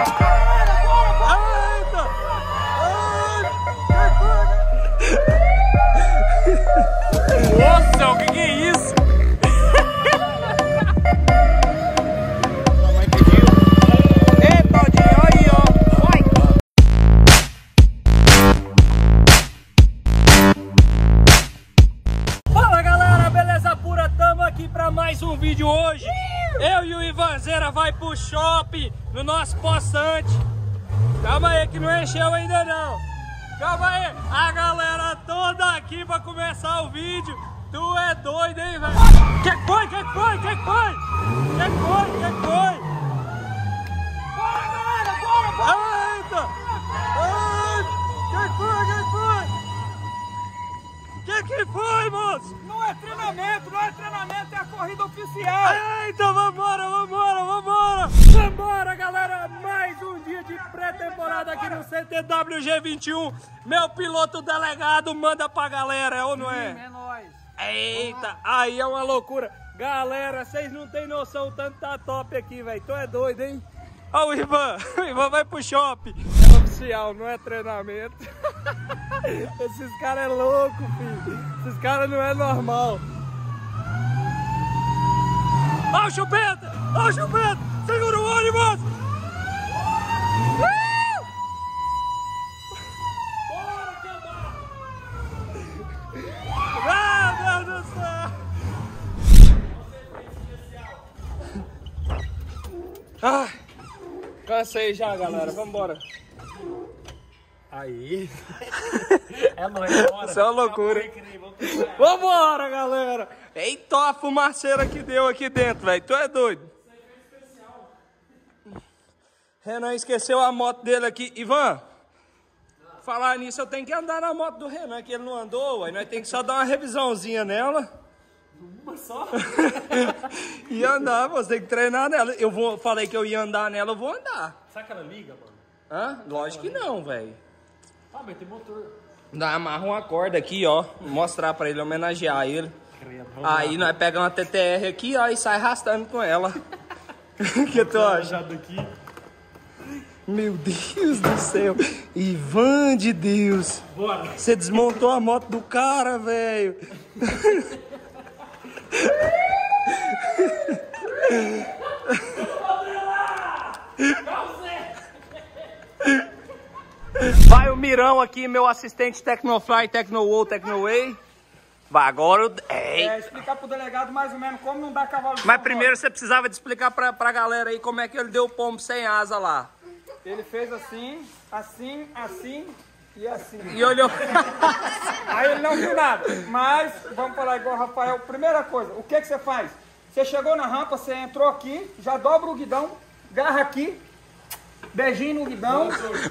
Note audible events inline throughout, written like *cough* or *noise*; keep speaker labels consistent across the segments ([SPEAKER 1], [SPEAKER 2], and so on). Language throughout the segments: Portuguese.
[SPEAKER 1] Eita! Nossa, Pro shopping no nosso poçante. Calma aí que não encheu ainda não. Calma aí, a galera toda aqui pra começar o vídeo. Tu é doido, hein, velho? Que foi? Que foi? Que foi? Que foi? Que foi? Que que foi, moço?
[SPEAKER 2] Não é treinamento, não é treinamento, é a corrida oficial.
[SPEAKER 1] Eita, vambora, vambora, vambora! Vambora, galera! Mais um dia de pré-temporada aqui no CTWG 21. Meu piloto delegado manda pra galera, é ou não é?
[SPEAKER 2] É nóis.
[SPEAKER 1] Eita, aí é uma loucura. Galera, vocês não tem noção o tanto tá top aqui, velho. Tu é doido, hein? Ó o Ivan, *laughs* o Ivan vai pro shopping. Oficial, não é treinamento. *laughs* Esses caras é louco, filho. Esses caras não é normal. Ó o chupeta! Ó o chupeta! Segura o ônibus! Uh! Bora, cambada! Ah, meu! Ai, cansei já, galera. Vambora. Aí. *laughs*
[SPEAKER 2] É nóis, bora.
[SPEAKER 1] Isso é uma loucura, hein? Vambora, galera! Eita, a fumaceira que deu aqui dentro, velho. Tu é doido? Renan esqueceu a moto dele aqui. Ivan, falar nisso, eu tenho que andar na moto do Renan, que ele não andou, aí nós temos que só dar uma revisãozinha nela.
[SPEAKER 2] Uma só? *laughs*
[SPEAKER 1] e andar, você tem que treinar nela. Eu vou, falei que eu ia andar nela, eu vou andar.
[SPEAKER 2] Será que ela liga, mano?
[SPEAKER 1] Hã? Lógico que não, velho.
[SPEAKER 2] Ah, mas tem motor.
[SPEAKER 1] Amarra uma corda aqui, ó. Mostrar pra ele, homenagear ele. Aí nós pegamos uma TTR aqui, ó, e sai arrastando com ela. *laughs* Que tu acha?
[SPEAKER 2] Já daqui.
[SPEAKER 1] Meu Deus do céu. Ivan de Deus.
[SPEAKER 2] Bora.
[SPEAKER 1] Você desmontou a moto do cara, velho. *laughs* Vai o Mirão aqui, meu assistente Tecnofly, Tecnoway, Tecnoway. Vai agora o...
[SPEAKER 2] É, explicar pro delegado mais ou menos como não dá cavalo de
[SPEAKER 1] Mas primeiro você precisava de explicar pra, pra galera aí como é que ele deu o pombo sem asa lá.
[SPEAKER 2] Ele fez assim, assim, assim e assim.
[SPEAKER 1] E olhou. *laughs*
[SPEAKER 2] Aí ele não viu nada. Mas, vamos falar igual o Rafael. Primeira coisa, o que, que você faz? Você chegou na rampa, você entrou aqui, já dobra o guidão, garra aqui, beijinho no guidão.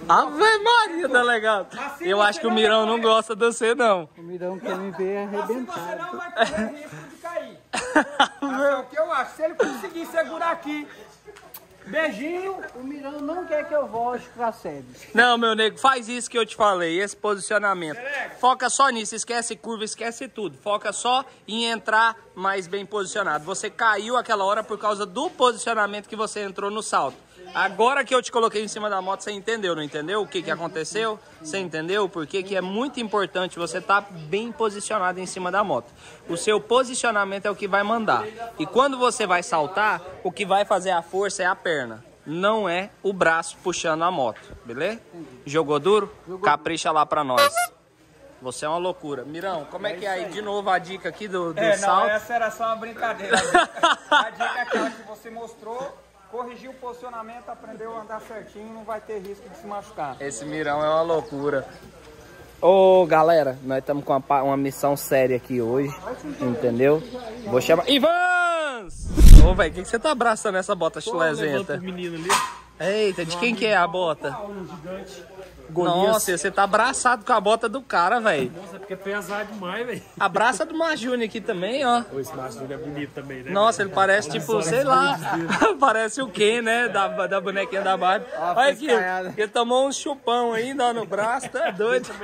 [SPEAKER 1] Ave Maria, delegado.
[SPEAKER 2] Assim
[SPEAKER 1] Eu acho que o
[SPEAKER 2] não
[SPEAKER 1] Mirão não gosta de você, não.
[SPEAKER 3] O Mirão quer me ver
[SPEAKER 2] Assim
[SPEAKER 3] arrebentado.
[SPEAKER 2] você não vai correr risco de cair. *laughs* Assim, é o que eu acho. Se ele conseguir segurar aqui, beijinho,
[SPEAKER 3] O Mirão não quer que eu volte pra sede.
[SPEAKER 1] Não, meu nego, faz isso que eu te falei, esse posicionamento. Foca só nisso, esquece curva, esquece tudo. Foca só em entrar mais bem posicionado. Você caiu aquela hora por causa do posicionamento que você entrou no salto. Agora que eu te coloquei em cima da moto, você entendeu, não entendeu? O que, que aconteceu? Você entendeu? Porque que é muito importante você estar bem posicionado em cima da moto. O seu posicionamento é o que vai mandar. E quando você vai saltar, o que vai fazer a força é a perna. Não é o braço puxando a moto, beleza? Jogou duro? Capricha lá pra nós. Você é uma loucura. Mirão, como é que é aí de novo a dica aqui do, do
[SPEAKER 2] É, não,
[SPEAKER 1] salto?
[SPEAKER 2] essa era só uma brincadeira. A *laughs* dica, a dica é aquela que você mostrou, corrigiu o posicionamento, aprendeu a andar certinho, não vai ter risco de se machucar.
[SPEAKER 1] Esse Mirão é uma loucura. Ô, galera, nós estamos com uma, uma missão séria aqui hoje, entendeu? Vou chamar... Ivans! Ô, velho, o que, que você tá abraçando essa bota chulezenta?
[SPEAKER 2] menino ali.
[SPEAKER 1] Eita, de quem que é a bota?
[SPEAKER 2] Gigante.
[SPEAKER 1] Nossa, você tá abraçado com a bota do cara, velho.
[SPEAKER 2] Nossa, é porque é pesado demais, velho.
[SPEAKER 1] Abraça do Majuni aqui também, ó.
[SPEAKER 2] Esse Márcio é bonito também, né?
[SPEAKER 1] Nossa, ele parece tipo, sei lá, *laughs* parece o Ken, né? Da, da bonequinha da Barbie. Olha aqui, ele tomou um chupão ainda ó, no braço, tá doido. *laughs*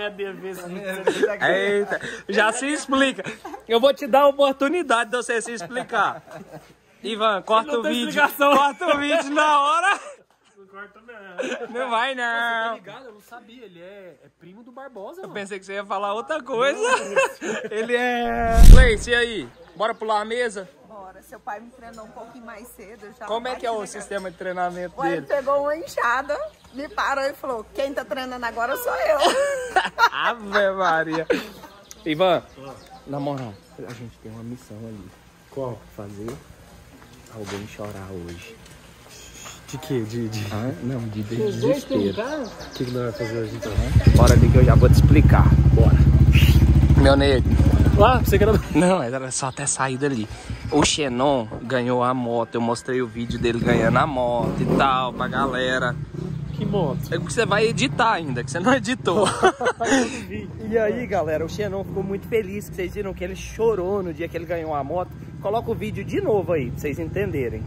[SPEAKER 1] Eita, já se explica. Eu vou te dar a oportunidade de você se explicar. Ivan, corta o vídeo.
[SPEAKER 2] explicação.
[SPEAKER 1] Corta o vídeo na hora.
[SPEAKER 4] Não corta não.
[SPEAKER 1] Não vai,
[SPEAKER 4] Tá
[SPEAKER 1] não.
[SPEAKER 4] ligado? Eu não sabia. Ele é, é primo do Barbosa,
[SPEAKER 1] Eu
[SPEAKER 4] mano.
[SPEAKER 1] pensei que você ia falar outra coisa. *laughs* Ele é. Gleice, e aí? Bora pular a mesa?
[SPEAKER 5] Bora, seu pai me treinou um pouquinho mais cedo. eu Já
[SPEAKER 1] Como é que é o sistema de treinamento dele?
[SPEAKER 5] Ele pegou uma enxada, me parou e falou: quem tá treinando agora sou eu. *laughs*
[SPEAKER 1] Ave Maria. Ivan, na moral, a gente tem uma missão ali.
[SPEAKER 4] Qual?
[SPEAKER 1] Fazer alguém chorar hoje.
[SPEAKER 4] De quê? De, de...
[SPEAKER 1] Ah, não, de desespero.
[SPEAKER 4] O que, que nós vamos fazer hoje então?
[SPEAKER 1] Bora ali que eu já vou te explicar. Bora. Meu nego.
[SPEAKER 4] Ah, você que era...
[SPEAKER 1] Não, era só até sair dali. O Xenon ganhou a moto. Eu mostrei o vídeo dele ganhando a moto e tal pra galera.
[SPEAKER 4] Que moto?
[SPEAKER 1] É que você vai editar ainda, que você não editou. *laughs* *laughs* e aí, galera, o Xenon ficou muito feliz. que Vocês viram que ele chorou no dia que ele ganhou a moto. Coloca o vídeo de novo aí, pra vocês entenderem.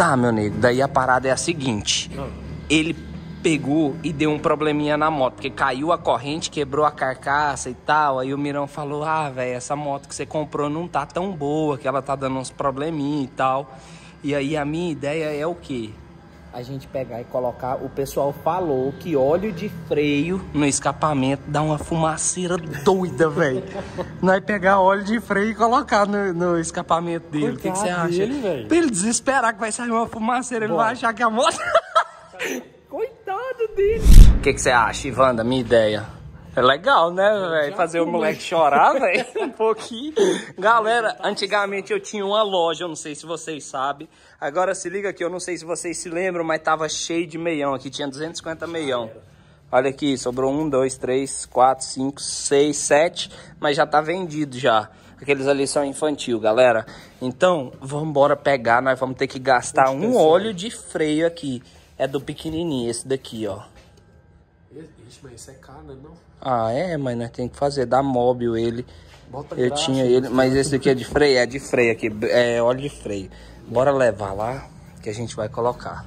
[SPEAKER 1] Tá, meu nego, daí a parada é a seguinte. Ele pegou e deu um probleminha na moto, porque caiu a corrente, quebrou a carcaça e tal. Aí o Mirão falou: Ah, velho, essa moto que você comprou não tá tão boa, que ela tá dando uns probleminha e tal. E aí a minha ideia é o quê? A gente pegar e colocar. O pessoal falou que óleo de freio no escapamento dá uma fumaceira doida, velho. *laughs* Nós pegar óleo de freio e colocar no, no escapamento dele. O que, que você acha?
[SPEAKER 4] dele.
[SPEAKER 1] Pra ele desesperar que vai sair uma fumaceira, ele
[SPEAKER 4] Bora.
[SPEAKER 1] vai achar que a moto. *laughs* Coitado dele. O que, que você acha, Ivanda? Minha ideia. É legal, né, velho? Fazer o moleque chorar, *laughs* velho. Um pouquinho. Galera, antigamente eu tinha uma loja, eu não sei se vocês sabem. Agora se liga aqui, eu não sei se vocês se lembram, mas tava cheio de meião aqui, tinha 250 meião. Olha aqui, sobrou um, dois, três, quatro, cinco, seis, sete, mas já tá vendido já. Aqueles ali são infantil, galera. Então, vamos embora pegar, nós vamos ter que gastar um óleo de freio aqui. É do pequenininho, esse daqui, ó.
[SPEAKER 4] Ixi, mas isso é caro, né? Não?
[SPEAKER 1] Ah, é, mas nós tem que fazer, da móvel ele.
[SPEAKER 4] Bota
[SPEAKER 1] Eu
[SPEAKER 4] graxa,
[SPEAKER 1] tinha ele, mas esse daqui é de freio? É de freio aqui, é óleo de freio. Bora levar lá, que a gente vai colocar.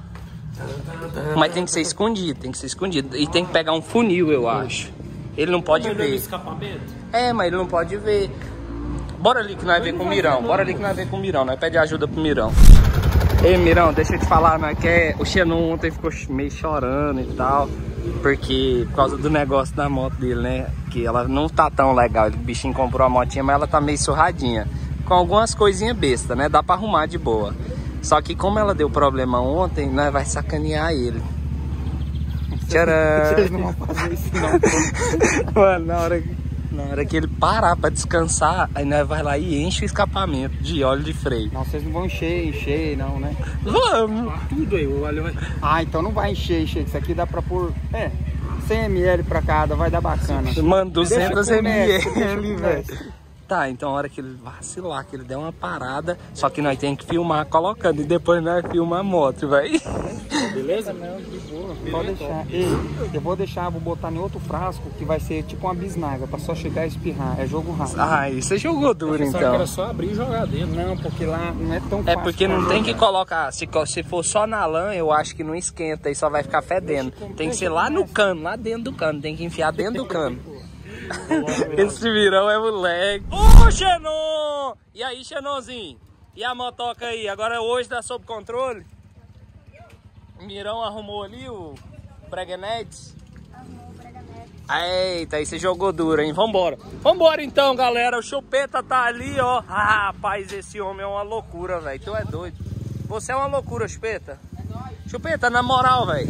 [SPEAKER 1] Mas tem que ser escondido, tem que ser escondido. E tem que pegar um funil, eu acho. Ele não pode ver.
[SPEAKER 4] escapamento?
[SPEAKER 1] É, mas ele não pode ver. Bora ali que nós ver com o Mirão. Bora ali que nós ver com o Mirão. Nós pede ajuda pro Mirão. Ei, Mirão, deixa eu te falar, nós quer... o Xenon ontem ficou meio chorando e tal. Porque, por causa do negócio da moto dele, né? Que ela não tá tão legal. O bichinho comprou a motinha, mas ela tá meio surradinha. Com algumas coisinhas bestas, né? Dá pra arrumar de boa. Só que como ela deu problema ontem, nós vai sacanear ele. Tcharam!
[SPEAKER 2] Vocês não vão fazer isso não. *laughs*
[SPEAKER 1] Mano, na hora, na hora que ele parar pra descansar, aí nós vai lá e enche o escapamento de óleo de freio.
[SPEAKER 2] Não, vocês não vão encher, encher, não, né?
[SPEAKER 1] Vamos!
[SPEAKER 4] Tudo aí, o óleo vai...
[SPEAKER 2] Ah, então não vai encher, encher. Isso aqui dá pra pôr, é, 100 ml pra cada, vai dar bacana. *laughs*
[SPEAKER 1] Mano, 200
[SPEAKER 2] Deixa com o mestre, deixa com
[SPEAKER 1] ml, velho. Tá, então a hora que ele vacilar, que ele der uma parada, só que nós temos que filmar colocando e depois nós filmar a moto, velho. *laughs*
[SPEAKER 4] Beleza?
[SPEAKER 2] Não, de boa. Pode deixar. Ei, eu vou deixar, vou botar em outro frasco que vai ser tipo uma bisnaga, pra só chegar e espirrar. É jogo rápido.
[SPEAKER 1] Ai, você jogou duro
[SPEAKER 4] Pensava que
[SPEAKER 1] então.
[SPEAKER 4] era só abrir e jogar dentro.
[SPEAKER 2] Não, porque lá não é tão
[SPEAKER 1] É
[SPEAKER 2] fácil.
[SPEAKER 1] porque não tem
[SPEAKER 2] jogar.
[SPEAKER 1] que colocar, se, se for só na lã, eu acho que não esquenta e só vai ficar fedendo. Tem que ser lá no cano, lá dentro do cano, tem que enfiar dentro do cano. *laughs* Esse virão é moleque. Ô, Xenon! E aí, Xenonzinho? E a motoca aí? Agora hoje tá sob controle? O Mirão arrumou ali o Breganetes? Eita, aí você jogou duro, hein? Vambora. Vambora então, galera. O Chupeta tá ali, ó. Ah, rapaz, esse homem é uma loucura, velho. Tu é doido. Você é uma loucura, Chupeta. É nóis. Chupeta, na moral, velho.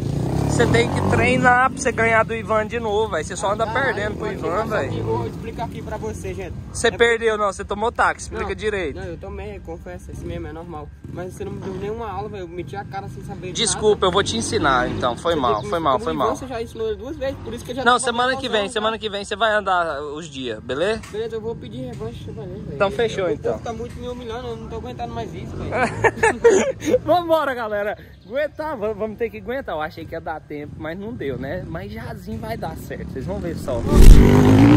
[SPEAKER 1] Você tem que treinar pra você ganhar do Ivan de novo, aí você só anda perdendo pro Ivan, velho.
[SPEAKER 6] Vou explicar aqui pra você, gente.
[SPEAKER 1] Você perdeu, não, você tomou táxi, explica
[SPEAKER 6] Não,
[SPEAKER 1] direito.
[SPEAKER 6] Não, eu tomei, confesso, esse mesmo é normal. Mas você não me deu nenhuma aula, velho. Eu meti a cara sem saber. de
[SPEAKER 1] Desculpa, eu vou te ensinar, então. Foi
[SPEAKER 6] nada.
[SPEAKER 1] mal,
[SPEAKER 6] Você
[SPEAKER 1] foi mal, foi mal.
[SPEAKER 6] Você já ensinou duas vezes, por isso que eu já
[SPEAKER 1] Não, semana que vem, semana
[SPEAKER 6] tá?
[SPEAKER 1] que vem você vai andar os dias, beleza?
[SPEAKER 6] Beleza, eu vou pedir revanche velho.
[SPEAKER 1] Então fechou,
[SPEAKER 6] O
[SPEAKER 1] então.
[SPEAKER 6] povo tá muito me humilhando, eu não tô aguentando mais isso, *laughs* velho.
[SPEAKER 1] Vambora, galera. Aguentar, va- vamos ter que aguentar. Eu achei que ia dar tempo, mas não deu, né? Mas jazinho vai dar certo, vocês vão ver só.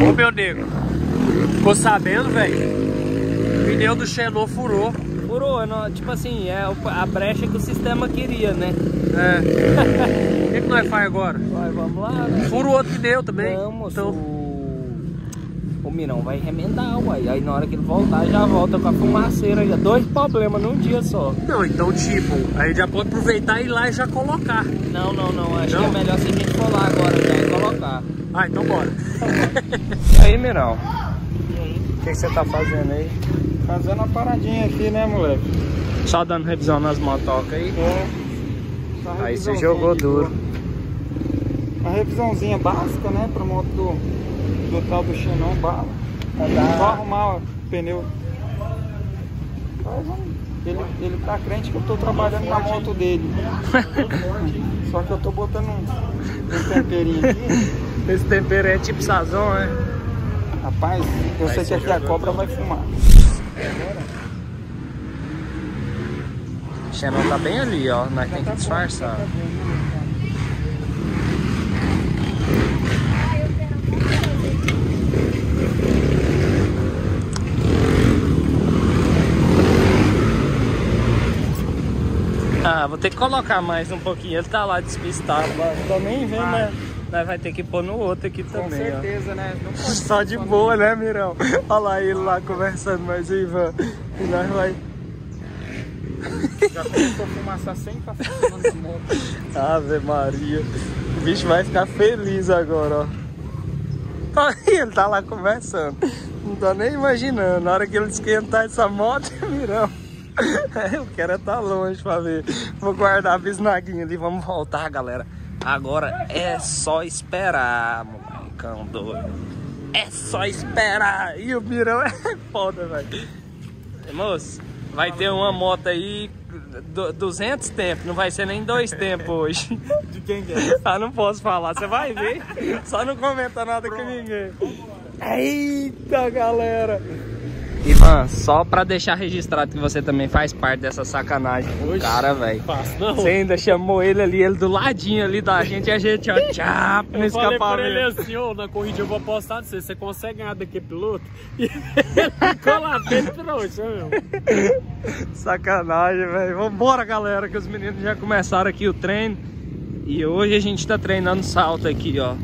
[SPEAKER 4] Ô, meu nego. Ficou sabendo, velho? O pneu do Xenon furou.
[SPEAKER 1] Furou, não- tipo assim, é a brecha que o sistema queria, né?
[SPEAKER 4] É. O que, que nós faz agora?
[SPEAKER 1] Vai, vamos lá, né?
[SPEAKER 4] Fura o outro pneu também.
[SPEAKER 1] Moço,
[SPEAKER 4] Então.
[SPEAKER 1] O Mirão vai remendar, uai. Aí na hora que ele voltar, já volta com a fumaceira. Já. Dois problemas num dia só.
[SPEAKER 4] não, então tipo, aí já pode aproveitar e ir lá e já colocar.
[SPEAKER 1] Não, não, não. Acho
[SPEAKER 4] Não?
[SPEAKER 1] que é melhor se a gente for lá agora já e colocar.
[SPEAKER 4] Ah, então bora.
[SPEAKER 1] E *laughs* aí, Mirão? O que, você tá fazendo aí?
[SPEAKER 2] Fazendo uma paradinha aqui, né, moleque?
[SPEAKER 1] Só dando revisão nas motocas aí.
[SPEAKER 2] É.
[SPEAKER 1] Aí você jogou duro.
[SPEAKER 2] Uma revisãozinha básica, né? Pra moto do, do tal do Xenon bala. Só arrumar o pneu. Ele, ele tá crente que eu tô trabalhando na moto dele. *laughs* Só que eu tô botando um, um temperinho aqui. *laughs*
[SPEAKER 1] Esse tempero é tipo sazon, né?
[SPEAKER 2] Rapaz, eu sei que aqui a cobra vai fumar.
[SPEAKER 1] O Xenon tá bem ali, ó. Nós tem que disfarçar. Ah, vou ter que colocar mais um pouquinho. Ele tá lá despistado. Tô nem vendo, né? Nós vai ter que pôr no outro aqui
[SPEAKER 2] Com
[SPEAKER 1] também, ó.
[SPEAKER 2] certeza, né? Não pode
[SPEAKER 1] Só de boa, né, Mirão? Olha lá ele lá conversando mais o Ivan. E nós vai.
[SPEAKER 2] Já começou a fumaçar sem a moto.
[SPEAKER 1] Ave Maria. O bicho vai ficar feliz agora, ó. Tá aí, Ele tá lá conversando. Não tô nem imaginando. Na hora que ele esquentar essa moto, *laughs* Mirão. *laughs* Eu quero é tá longe pra ver. Vou guardar a bisnaguinha ali. Vamos voltar, galera. Agora é só esperar, molecão doido. É só esperar. E o Mirão é *laughs* foda, velho. Moço, vai ter uma moto aí, du- 200 tempos, não vai ser nem dois tempos hoje. *laughs*
[SPEAKER 2] De quem que é?
[SPEAKER 1] Ah, não posso falar, você vai ver. Só não comenta nada com ninguém. Eita, galera. Ivan, só pra deixar registrado que você também faz parte dessa sacanagem com o
[SPEAKER 4] Oxe.
[SPEAKER 1] cara, velho. Você ainda chamou ele ali, ele do ladinho ali da gente, e a gente, ó, *laughs* tchá, no
[SPEAKER 4] Eu falei pra ele
[SPEAKER 1] escapamento.
[SPEAKER 4] assim, ô, na corrida eu vou apostar de você, você consegue ganhar daquele piloto? *laughs* E ele ficou lá dentro, trouxa, meu. *laughs*
[SPEAKER 1] Sacanagem, velho. Vambora, galera, que os meninos já começaram aqui o treino. E hoje a gente tá treinando salto aqui, ó.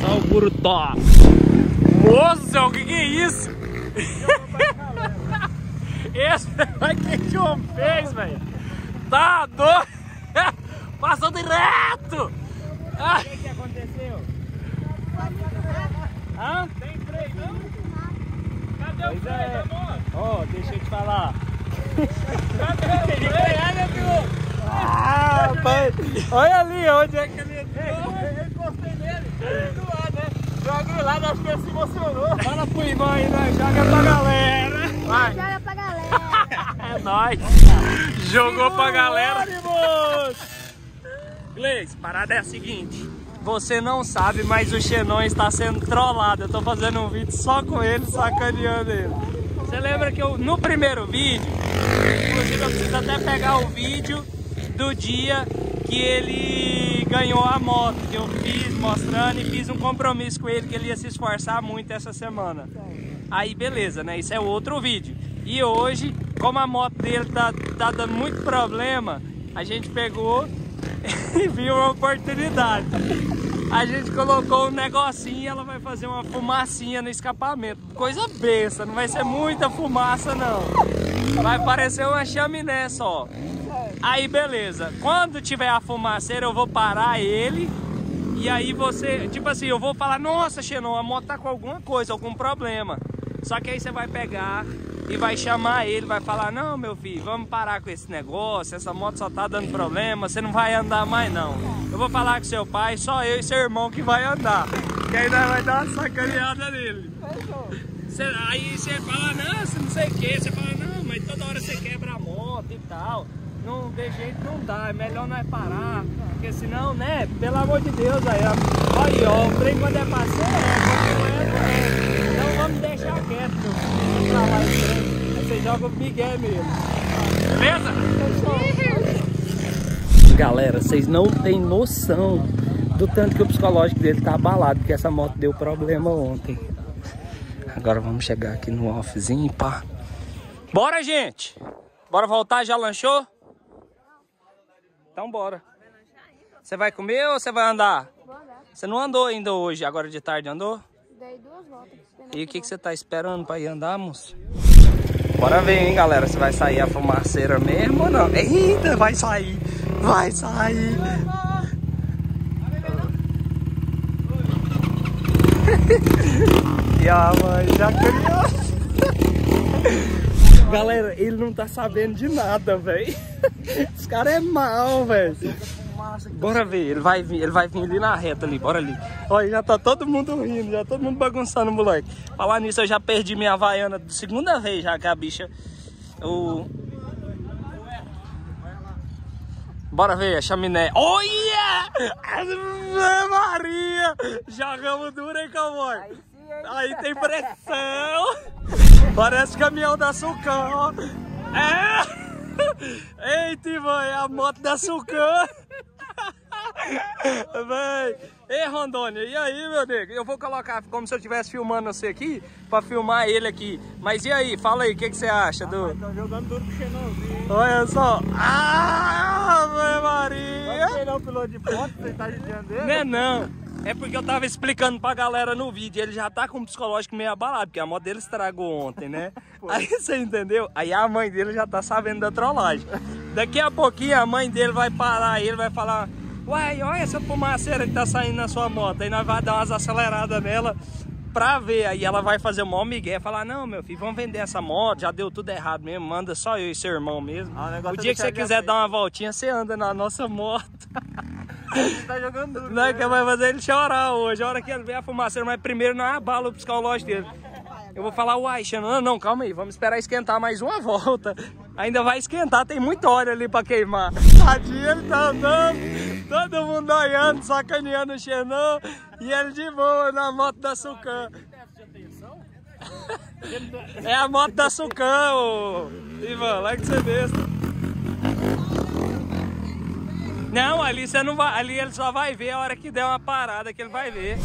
[SPEAKER 1] Só o burutó. Moça, o que que é isso? Esse *laughs* vai que o homem fez, velho? Tá doido? *laughs* Passou direto! O que que aconteceu? Hã? Tem freio, não? Cadê o freio da moto? Ó, deixa eu te falar. *laughs* Ah, pai. Olha ali, onde é que ele entrou? Eu encostei nele. Do lado, né? Joguei lá, acho que ele se emocionou. Fala pro irmão aí, nós joga pra galera. Nóis. Jogou pra galera. Gleice, parada é a seguinte. Você não sabe, mas o Xenon está sendo trollado. Eu tô fazendo um vídeo só com ele, sacaneando ele. Você lembra que eu, no primeiro vídeo, inclusive eu preciso até pegar o vídeo do dia que ele ganhou a moto, que eu fiz mostrando e fiz um compromisso com ele que ele ia se esforçar muito essa semana. Aí beleza, né? Isso é outro vídeo. E hoje, como a moto dele tá, tá dando muito problema, a gente pegou *laughs* e viu uma oportunidade. A gente colocou um negocinho e ela vai fazer uma fumacinha no escapamento. Coisa besta, não vai ser muita fumaça não. Vai parecer uma chaminé só. Aí beleza, quando tiver a fumaceira eu vou parar ele e aí você, tipo assim, eu vou falar, nossa Xenon, a moto tá com alguma coisa, algum problema. Só que aí você vai pegar e vai chamar ele, vai falar: Não, meu filho, vamos parar com esse negócio. Essa moto só tá dando problema, você não vai andar mais não. Eu vou falar com seu pai, só eu e seu irmão que vai andar. Que nós vai dar uma sacaneada nele. Cê- aí você fala, não, você não sei o que, você fala, não, mas toda hora você quebra a moto e tal. Não, de jeito não dá, é melhor nós parar. Porque senão, né, pelo amor de Deus, aí, ó. Olha, ó, o trem quando é é, não é, não é. Então vamos deixar quieto, meu lá trem. Aí você joga o Miguel mesmo. Beleza? Galera, vocês não têm noção do tanto que o psicológico dele tá abalado, porque essa moto deu problema ontem. Agora vamos chegar aqui no offzinho e pá. Bora, gente! Bora voltar? Já lanchou? Então bora. Você vai comer ou você vai andar? Você não andou ainda hoje, agora de tarde andou?
[SPEAKER 7] Duas voltas.
[SPEAKER 1] E o que, que você tá esperando pra ir andar, moço? Bora ver, hein, galera, se vai sair a fumaceira mesmo ou não. Eita, vai sair! Vai sair! *laughs* e a mãe já criou. *laughs* Galera, ele não tá sabendo de nada, velho. *laughs* Esse cara é mal, velho. Bora ver, ele vai vir, ele vai vir ali na reta ali, bora ali. Olha, já tá todo mundo rindo, já todo mundo bagunçando, moleque. Falar nisso, eu já perdi minha havaiana segunda vez já que a bicha. O... Bora ver a chaminé. Olha! Ave Maria! Jogamos duro, hein, cowboy? Aí tem pressão. Parece caminhão da Sulcão, ó. É! Eita, mãe, a moto da Sulcão. Véi. Ei, Rondônia, e aí, meu nego? Eu vou colocar como se eu estivesse filmando você aqui, pra filmar ele aqui. Mas e aí, fala aí, o que, que você acha do...
[SPEAKER 4] Tá jogando duro pro Xenãozinho.
[SPEAKER 1] Olha só. Ah, Ave Maria.
[SPEAKER 4] Ele é piloto de você tá judiando?
[SPEAKER 1] Não é não. É porque eu tava explicando pra galera no vídeo. Ele já tá com o psicológico meio abalado, porque a moto dele estragou ontem, né? *laughs* Aí você entendeu? Aí a mãe dele já tá sabendo da trollagem. Daqui a pouquinho a mãe dele vai parar ele vai falar: Uai, olha essa fumaceira que tá saindo na sua moto. Aí nós vamos dar umas aceleradas nela pra ver. Aí ela vai fazer o maior migué falar: Não, meu filho, vamos vender essa moto. Já deu tudo errado mesmo. Manda só eu e seu irmão mesmo.
[SPEAKER 4] Ah, o
[SPEAKER 1] o
[SPEAKER 4] é
[SPEAKER 1] dia que você quiser
[SPEAKER 4] frente.
[SPEAKER 1] dar uma voltinha, você anda na nossa moto.
[SPEAKER 4] Ele tá jogando duro.
[SPEAKER 1] Não é que vai fazer ele chorar hoje. A hora que ele vê a fumaceira, mas primeiro não abala o psicológico dele. Eu vou falar, uai, Xanon, não, não, calma aí, vamos esperar esquentar mais uma volta. Ainda vai esquentar, tem muito óleo ali pra queimar. Tadinho, ele tá andando, todo mundo olhando, sacaneando o Xenon, e ele de boa na moto da Sucan. É a moto da Sucan, ô Ivan, lá que você besta. Não, ali você não vai. Ali ele só vai ver a hora que der uma parada que ele vai ver.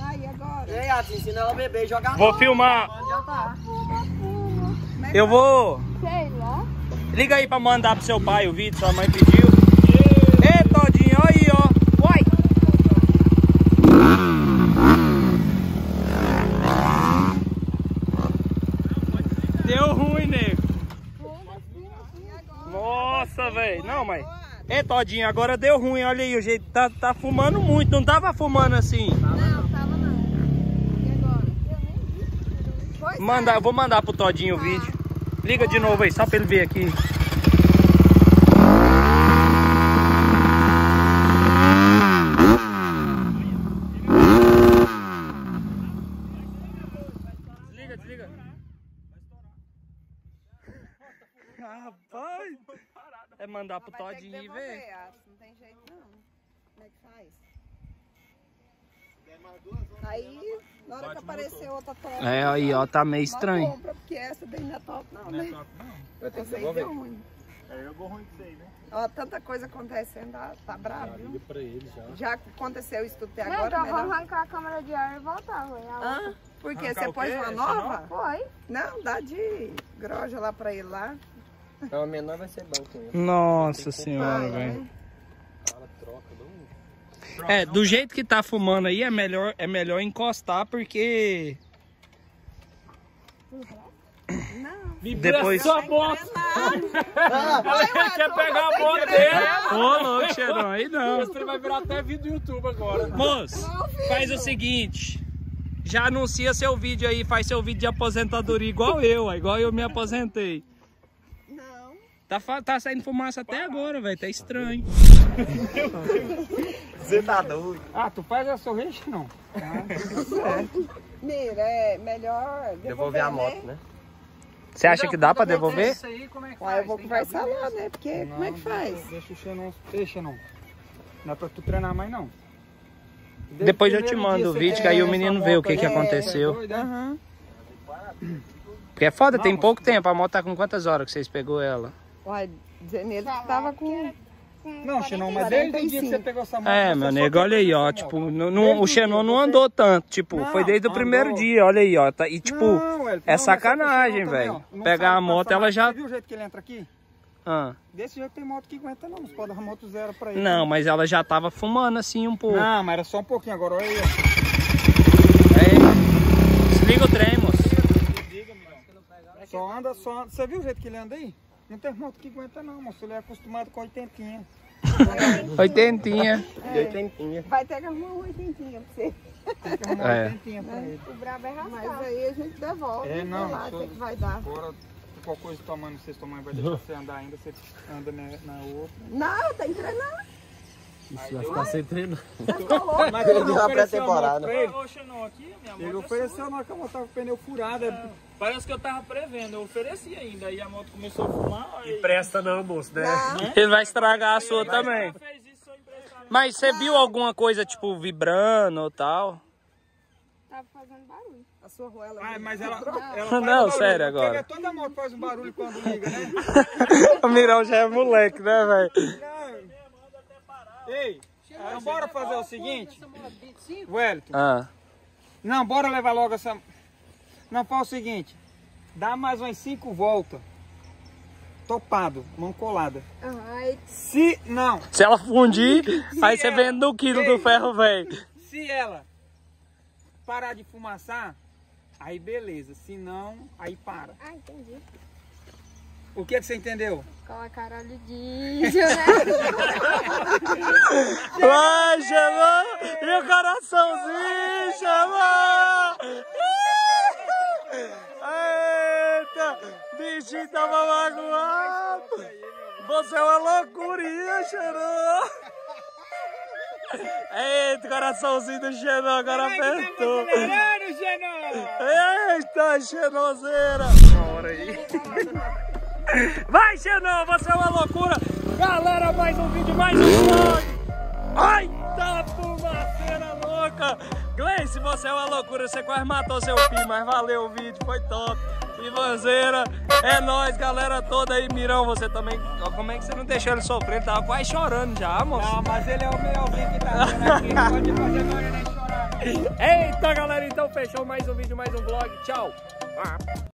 [SPEAKER 5] Ai, agora?
[SPEAKER 6] Ei, Atos, ensina ela a beber e jogar
[SPEAKER 1] Vou filmar. Eu vou. Liga aí pra mandar pro seu pai o vídeo, sua mãe pediu. Ei, Todinho, olha aí, ó. Uai! Deu ruim, nego. Nossa, velho. Não, mas. Ei, Todinho, agora deu ruim. Olha aí, o jeito tá, tá fumando muito. Não tava fumando assim.
[SPEAKER 7] Não, tava não. E agora? Eu nem vi.
[SPEAKER 1] Manda, eu vou mandar pro Todinho o vídeo. Liga de novo aí, só pra ele ver aqui. Desliga, desliga. Rapaz, é mandar pro Todinho e ver.
[SPEAKER 5] Não tem jeito não. Como é que faz? Aí, na hora que aparecer outra top.
[SPEAKER 1] É, aí, ó, tá meio
[SPEAKER 5] não
[SPEAKER 1] estranho.
[SPEAKER 5] compra, porque essa daí não é top não, né?
[SPEAKER 6] Vai ter que devolver.
[SPEAKER 5] deu ruim.
[SPEAKER 4] É, jogou ruim disso aí, né?
[SPEAKER 5] Ó, tanta coisa acontecendo, tá, tá bravo, viu?
[SPEAKER 4] pra ele já.
[SPEAKER 5] Já aconteceu isso tudo até
[SPEAKER 7] Não,
[SPEAKER 5] agora,
[SPEAKER 7] então
[SPEAKER 5] melhor...
[SPEAKER 7] vamos arrancar a câmera de ar e voltar, velho.
[SPEAKER 5] Hã? Porque
[SPEAKER 4] Arrancar
[SPEAKER 5] você pôs
[SPEAKER 4] quê?
[SPEAKER 5] uma nova?
[SPEAKER 7] Foi.
[SPEAKER 5] Não, dá de groja lá pra ele lá.
[SPEAKER 6] Então a menor vai ser bom com ele.
[SPEAKER 1] Nossa senhora, velho.
[SPEAKER 5] né?
[SPEAKER 6] Ela troca, não.
[SPEAKER 1] É, do jeito que tá fumando aí, é melhor, é melhor encostar, porque Depois-
[SPEAKER 4] Sua moto. Ele quer pegar a moto dele.
[SPEAKER 1] Ô, louco, Xerão, aí não.
[SPEAKER 4] Ele vai virar até vídeo do YouTube agora.
[SPEAKER 1] Moço, faz o seguinte. já anuncia seu vídeo aí, faz seu vídeo de aposentadoria igual eu, igual eu me aposentei.
[SPEAKER 5] Não.
[SPEAKER 1] Tá, tá saindo fumaça até agora, velho, tá estranho.
[SPEAKER 6] Você tá doido.
[SPEAKER 2] Ah, tu faz a sorriso não?
[SPEAKER 5] Mira, é melhor
[SPEAKER 6] Devolver a moto,
[SPEAKER 5] né?
[SPEAKER 6] né?
[SPEAKER 1] Você acha que dá pra devolver?
[SPEAKER 2] Isso aí, como é que faz?
[SPEAKER 5] eu vou
[SPEAKER 2] Tem
[SPEAKER 5] conversar lá, né? Porque como é que faz?
[SPEAKER 2] Deixa o Xenon, deixa não. Não é pra tu treinar mais não.
[SPEAKER 1] Depois eu te mando o vídeo, que aí o menino vê o que que
[SPEAKER 2] aí,
[SPEAKER 1] aconteceu.
[SPEAKER 2] é né?
[SPEAKER 1] Porque é foda, tem
[SPEAKER 2] Não,
[SPEAKER 1] pouco tempo, a moto tá com quantas horas que vocês pegou ela?
[SPEAKER 5] Uai, dizendo ele que tava com.
[SPEAKER 2] Não, Xenon, mas desde o dia que você
[SPEAKER 5] 45.
[SPEAKER 2] pegou essa moto.
[SPEAKER 1] É, meu nego, olha aí, ó, tipo, no- o Xenon não
[SPEAKER 2] você-
[SPEAKER 1] andou tanto, tipo,
[SPEAKER 2] Não,
[SPEAKER 1] foi desde o
[SPEAKER 2] andou.
[SPEAKER 1] primeiro dia, olha aí, ó, tá, e tipo,
[SPEAKER 2] Não, Elton,
[SPEAKER 1] é
[SPEAKER 2] não,
[SPEAKER 1] sacanagem, velho.
[SPEAKER 2] não
[SPEAKER 1] Pegar a moto, ela já...
[SPEAKER 2] Você viu o jeito que ele entra aqui?
[SPEAKER 1] Ah.
[SPEAKER 2] Desse jeito tem moto que aguenta não, você pode dar moto zero pra ele.
[SPEAKER 1] Não, mas ela já tava fumando assim um pouco.
[SPEAKER 2] Não, mas era só um pouquinho, agora olha aí, ó.
[SPEAKER 1] É. Desliga o trem, moço.
[SPEAKER 2] Só anda, só anda. Você viu o jeito que ele anda aí? Não tem moto que aguenta não, moço. Ele é acostumado com oitentinha. *laughs*
[SPEAKER 1] Oitentinha.
[SPEAKER 6] De oitentinha.
[SPEAKER 5] Vai ter que arrumar uma oitentinha pra você.
[SPEAKER 2] Tem que arrumar
[SPEAKER 1] É.
[SPEAKER 2] oitentinha pra ele.
[SPEAKER 7] O brabo é rasgar.
[SPEAKER 5] Mas aí a gente devolve.
[SPEAKER 2] É, não,
[SPEAKER 5] lá,
[SPEAKER 2] sou-
[SPEAKER 5] que vai dar.
[SPEAKER 2] Agora, qualquer coisa tomando, vocês tomando, vai deixar você andar ainda, você anda na, na outra.
[SPEAKER 5] Não, tem que treinar.
[SPEAKER 4] Isso vai ficar sem treinar.
[SPEAKER 5] Você ficou louco.
[SPEAKER 2] Mas
[SPEAKER 6] Ele
[SPEAKER 2] ele
[SPEAKER 6] deu uma
[SPEAKER 2] ofereceu a moto
[SPEAKER 6] pré-temporada.
[SPEAKER 2] pra ele. Ofereceu na a moto tava com o pneu furado. é-
[SPEAKER 8] Parece que eu tava prevendo, eu ofereci ainda, aí a moto começou a fumar, aí...
[SPEAKER 4] Presta não, moço, né?
[SPEAKER 1] Ele vai estragar a sua também.
[SPEAKER 8] fez isso.
[SPEAKER 1] Mas você viu alguma coisa, tipo, vibrando ou tal?
[SPEAKER 7] Tava fazendo barulho.
[SPEAKER 5] A sua rua, ela
[SPEAKER 2] Ah, mas ela, ela
[SPEAKER 1] Não, sério agora.
[SPEAKER 2] Toda moto faz um barulho quando liga, né? *laughs*
[SPEAKER 1] O Mirão já é moleque, né, velho?
[SPEAKER 2] Ei, então bora fazer o seguinte. Wellington,
[SPEAKER 1] Ah.
[SPEAKER 2] não, bora levar logo essa... Não, faz o seguinte. Dá mais umas cinco voltas. Topado, mão colada.
[SPEAKER 7] Ai,
[SPEAKER 2] Se, não,
[SPEAKER 1] Se ela fundir, aí você
[SPEAKER 2] ela-
[SPEAKER 1] vende o quilo do
[SPEAKER 2] Ei.
[SPEAKER 1] ferro velho.
[SPEAKER 2] se ela parar de fumaçar, aí beleza. Se não, aí para.
[SPEAKER 7] ah, entendi.
[SPEAKER 2] O que, é que você entendeu?
[SPEAKER 7] Colocar óleo diesel, né? *laughs*
[SPEAKER 1] Vai, chamou! E o coraçãozinho, chamou! Eita! Bichinho tava magoado! Você é uma loucurinha, Xenon! Eita, coraçãozinho do Xenon agora apertou!
[SPEAKER 2] Acelerando, Genon!
[SPEAKER 1] Eita, Xenozeira! Bora aí! Vai, Xenon, você é uma loucura! Galera, mais um vídeo, mais um vlog! Ai, tá fumaceira louca! Gleice, você é uma loucura, você quase matou seu filho, mas valeu o vídeo, foi top! Ivanzeira, é nóis, galera toda aí, Mirão, você também. Como é que você não deixou ele sofrer? Ele tava quase chorando já, moço.
[SPEAKER 2] Não, mas ele é o melhorzinho que tá vendo aqui. Pode fazer nem chorar.
[SPEAKER 1] Eita, galera, então fechou mais um vídeo, mais um vlog. Tchau!